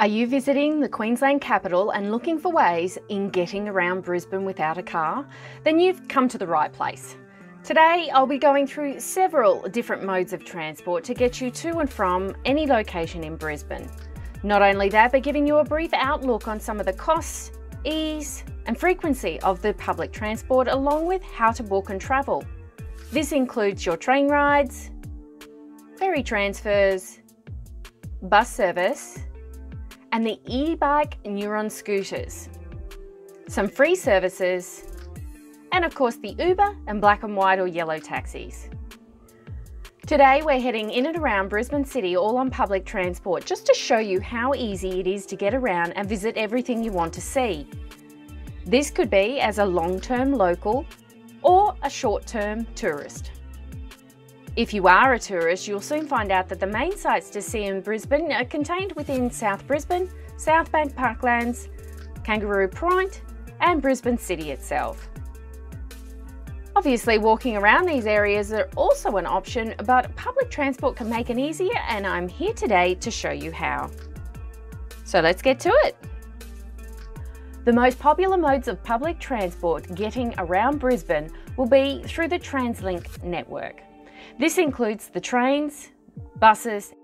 Are you visiting the Queensland capital and looking for ways in getting around Brisbane without a car? Then you've come to the right place. Today I'll be going through several different modes of transport to get you to and from any location in Brisbane. Not only that, but giving you a brief outlook on some of the costs, ease and frequency of the public transport along with how to book and travel. This includes your train rides, ferry transfers, bus service, and the e-bike Neuron scooters. Some free services, and of course the Uber and black and white or yellow taxis. Today we're heading in and around Brisbane City all on public transport just to show you how easy it is to get around and visit everything you want to see. This could be as a long-term local or a short-term tourist. If you are a tourist, you'll soon find out that the main sites to see in Brisbane are contained within South Brisbane, South Bank Parklands, Kangaroo Point and Brisbane City itself. Obviously, walking around these areas are also an option, but public transport can make it easier and I'm here today to show you how. So let's get to it. The most popular modes of public transport getting around Brisbane will be through the TransLink network. This includes the trains, buses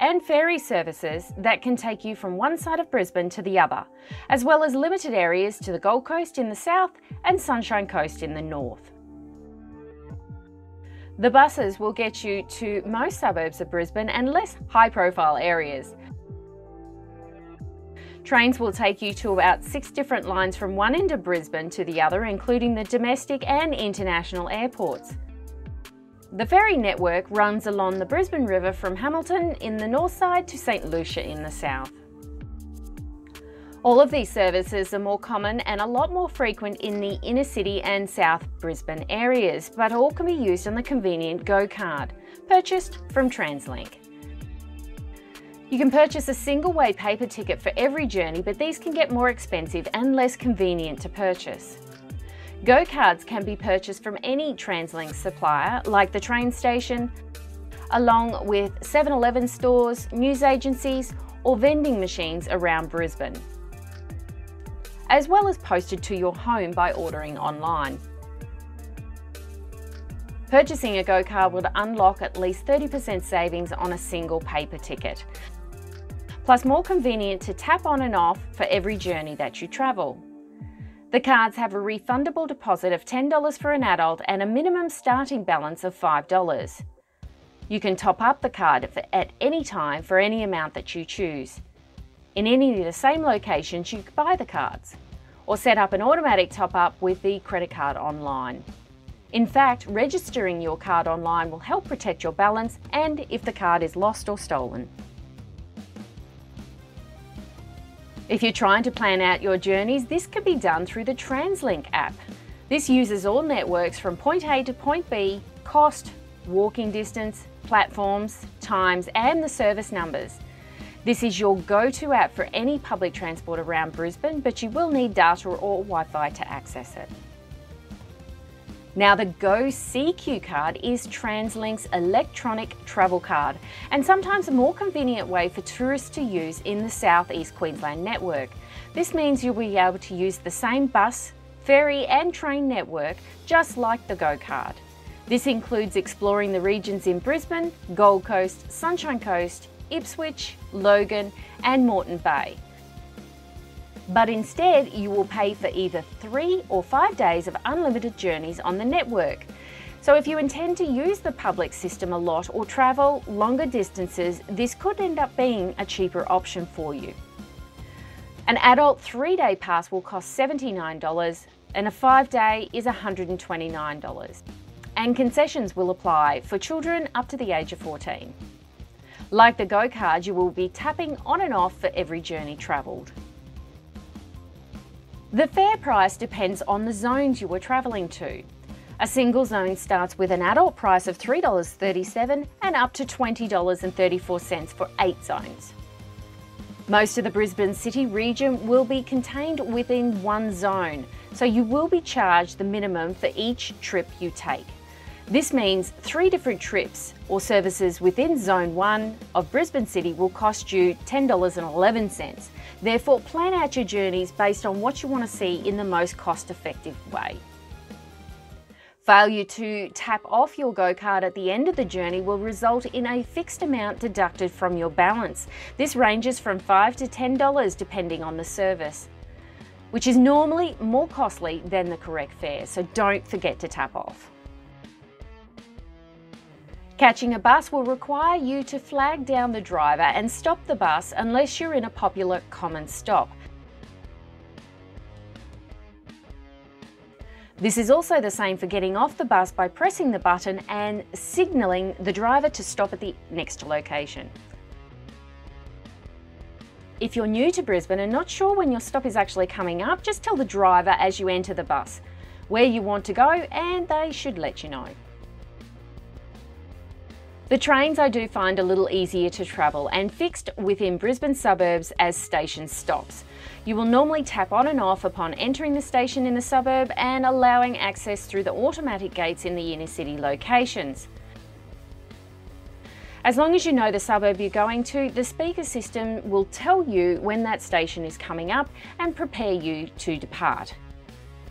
and ferry services that can take you from one side of Brisbane to the other, as well as limited areas to the Gold Coast in the south and Sunshine Coast in the north. The buses will get you to most suburbs of Brisbane and less high profile areas. Trains will take you to about six different lines from one end of Brisbane to the other, including the domestic and international airports. The ferry network runs along the Brisbane River from Hamilton in the north side to St Lucia in the south. All of these services are more common and a lot more frequent in the inner city and south Brisbane areas, but all can be used on the convenient Go card, purchased from TransLink. You can purchase a single-way paper ticket for every journey, but these can get more expensive and less convenient to purchase. Go cards can be purchased from any TransLink supplier, like the train station, along with 7-Eleven stores, news agencies or vending machines around Brisbane, as well as posted to your home by ordering online. Purchasing a Go card would unlock at least 30% savings on a single paper ticket, plus more convenient to tap on and off for every journey that you travel. The cards have a refundable deposit of $10 for an adult and a minimum starting balance of $5. You can top up the card at any time for any amount that you choose. In any of the same locations, you can buy the cards or set up an automatic top up with the credit card online. In fact, registering your card online will help protect your balance and if the card is lost or stolen. If you're trying to plan out your journeys, this can be done through the TransLink app. This uses all networks from point A to point B, cost, walking distance, platforms, times and the service numbers. This is your go-to app for any public transport around Brisbane, but you will need data or Wi-Fi to access it. Now the Go seeq card is TransLink's electronic travel card and sometimes a more convenient way for tourists to use in the South East Queensland network. This means you'll be able to use the same bus, ferry and train network just like the Go card. This includes exploring the regions in Brisbane, Gold Coast, Sunshine Coast, Ipswich, Logan and Moreton Bay but instead you will pay for either three or five days of unlimited journeys on the network. So if you intend to use the public system a lot or travel longer distances, this could end up being a cheaper option for you. An adult three-day pass will cost $79 and a five-day is $129. And concessions will apply for children up to the age of 14. Like the Go card, you will be tapping on and off for every journey travelled. The fare price depends on the zones you are travelling to. A single zone starts with an adult price of $3.37 and up to $20.34 for eight zones. Most of the Brisbane City region will be contained within one zone, so you will be charged the minimum for each trip you take. This means three different trips or services within Zone 1 of Brisbane City will cost you $10.11. Therefore, plan out your journeys based on what you want to see in the most cost effective way. Failure to tap off your go card at the end of the journey will result in a fixed amount deducted from your balance. This ranges from 5 to $10 depending on the service, which is normally more costly than the correct fare, so don't forget to tap off. Catching a bus will require you to flag down the driver and stop the bus unless you're in a popular common stop. This is also the same for getting off the bus by pressing the button and signalling the driver to stop at the next location. If you're new to Brisbane and not sure when your stop is actually coming up, just tell the driver as you enter the bus where you want to go and they should let you know. The trains I do find a little easier to travel and fixed within Brisbane suburbs as station stops. You will normally tap on and off upon entering the station in the suburb and allowing access through the automatic gates in the inner city locations. As long as you know the suburb you're going to, the speaker system will tell you when that station is coming up and prepare you to depart.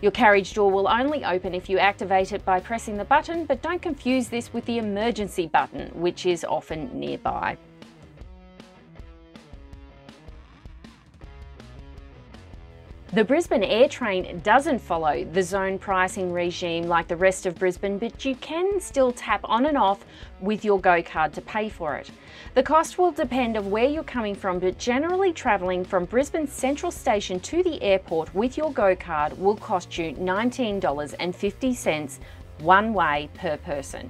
Your carriage door will only open if you activate it by pressing the button, but don't confuse this with the emergency button, which is often nearby. The Brisbane Air Train doesn't follow the zone pricing regime like the rest of Brisbane, but you can still tap on and off with your Go card to pay for it. The cost will depend of where you're coming from, but generally travelling from Brisbane Central Station to the airport with your Go card will cost you $19.50 one way per person.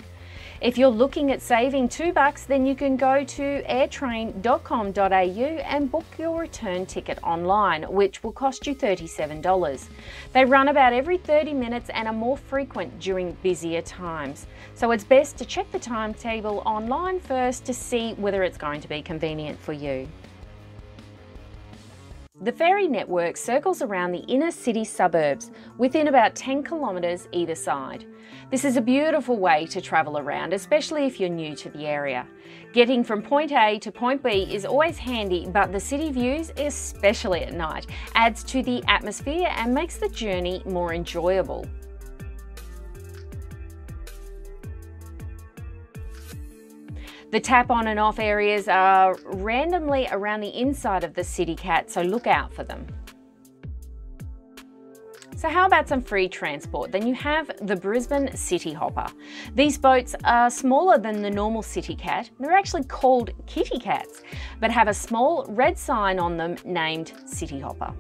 If you're looking at saving two bucks, then you can go to airtrain.com.au and book your return ticket online, which will cost you $37. They run about every 30 minutes and are more frequent during busier times. So it's best to check the timetable online first to see whether it's going to be convenient for you. The ferry network circles around the inner city suburbs within about 10 kilometres either side. This is a beautiful way to travel around, especially if you're new to the area. Getting from point A to point B is always handy, but the city views, especially at night, adds to the atmosphere and makes the journey more enjoyable. The tap on and off areas are randomly around the inside of the City Cat, so look out for them. So how about some free transport? Then you have the Brisbane City Hopper. These boats are smaller than the normal City Cat. They're actually called Kitty Cats, but have a small red sign on them named City Hopper.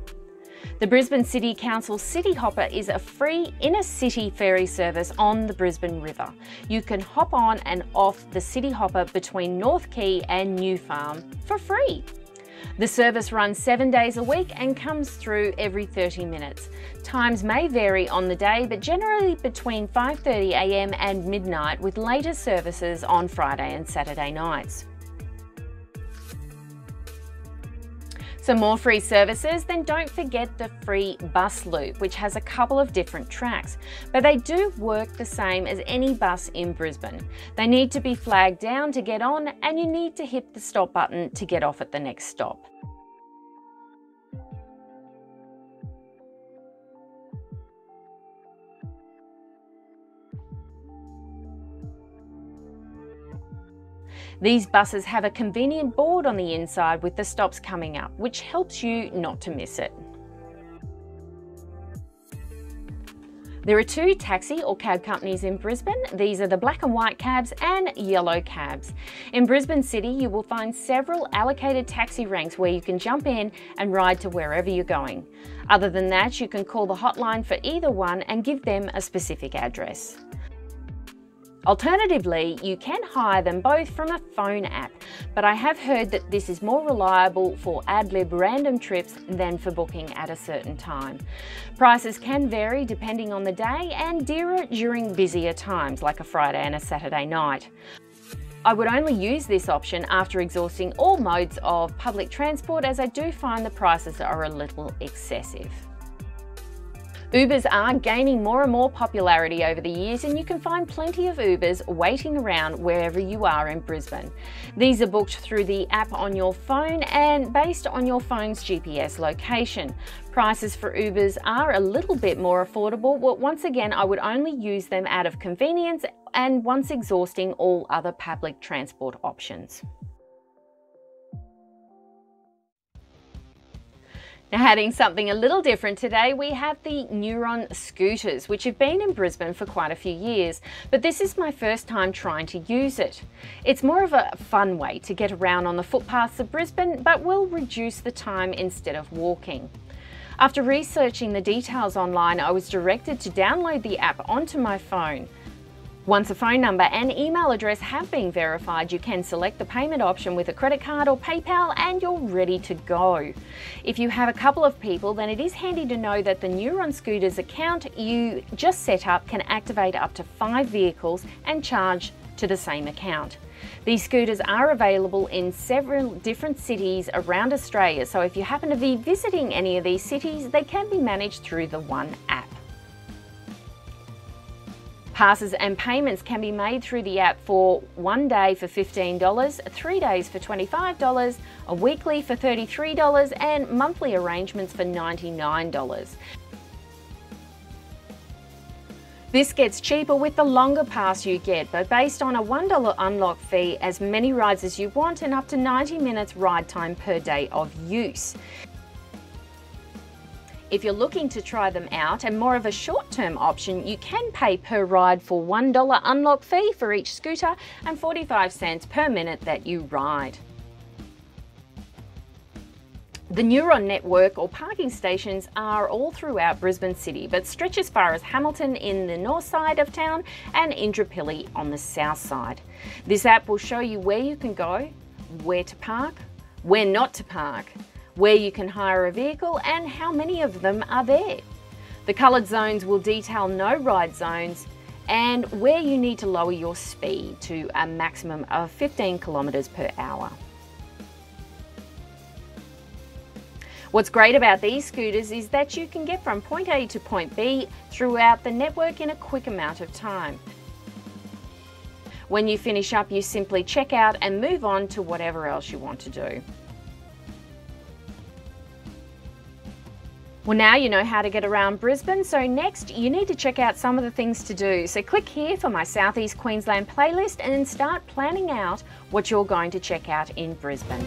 The Brisbane City Council City Hopper is a free inner city ferry service on the Brisbane River. You can hop on and off the City Hopper between North Quay and New Farm for free. The service runs seven days a week and comes through every 30 minutes. Times may vary on the day, but generally between 5.30am and midnight with later services on Friday and Saturday nights. Some more free services, then don't forget the free bus loop, which has a couple of different tracks, but they do work the same as any bus in Brisbane. They need to be flagged down to get on, and you need to hit the stop button to get off at the next stop. These buses have a convenient board on the inside with the stops coming up, which helps you not to miss it. There are two taxi or cab companies in Brisbane. These are the black and white cabs and yellow cabs. In Brisbane City, you will find several allocated taxi ranks where you can jump in and ride to wherever you're going. Other than that, you can call the hotline for either one and give them a specific address. Alternatively, you can hire them both from a phone app, but I have heard that this is more reliable for ad lib random trips than for booking at a certain time. Prices can vary depending on the day and dearer during busier times like a Friday and a Saturday night. I would only use this option after exhausting all modes of public transport as I do find the prices are a little excessive. Ubers are gaining more and more popularity over the years, and you can find plenty of Ubers waiting around wherever you are in Brisbane. These are booked through the app on your phone and based on your phone's GPS location. Prices for Ubers are a little bit more affordable, but once again, I would only use them out of convenience and once exhausting all other public transport options. Now adding something a little different today, we have the Neuron scooters, which have been in Brisbane for quite a few years, but this is my first time trying to use it. It's more of a fun way to get around on the footpaths of Brisbane, but will reduce the time instead of walking. After researching the details online, I was directed to download the app onto my phone. Once a phone number and email address have been verified, you can select the payment option with a credit card or PayPal and you're ready to go. If you have a couple of people, then it is handy to know that the Neuron Scooters account you just set up can activate up to five vehicles and charge to the same account. These scooters are available in several different cities around Australia, so if you happen to be visiting any of these cities, they can be managed through the One app. Passes and payments can be made through the app for one day for $15, three days for $25, a weekly for $33 and monthly arrangements for $99. This gets cheaper with the longer pass you get, but based on a $1 unlock fee, as many rides as you want and up to 90 minutes ride time per day of use. If you're looking to try them out and more of a short-term option, you can pay per ride for $1 unlock fee for each scooter and 45 cents per minute that you ride. The Neuron network or parking stations are all throughout Brisbane City, but stretch as far as Hamilton in the north side of town and Indooroopilly on the south side. This app will show you where you can go, where to park, where not to park, where you can hire a vehicle and how many of them are there. The coloured zones will detail no ride zones and where you need to lower your speed to a maximum of 15 kilometres per hour. What's great about these scooters is that you can get from point A to point B throughout the network in a quick amount of time. When you finish up, you simply check out and move on to whatever else you want to do. Well, now you know how to get around Brisbane, so next you need to check out some of the things to do. So click here for my Southeast Queensland playlist and start planning out what you're going to check out in Brisbane.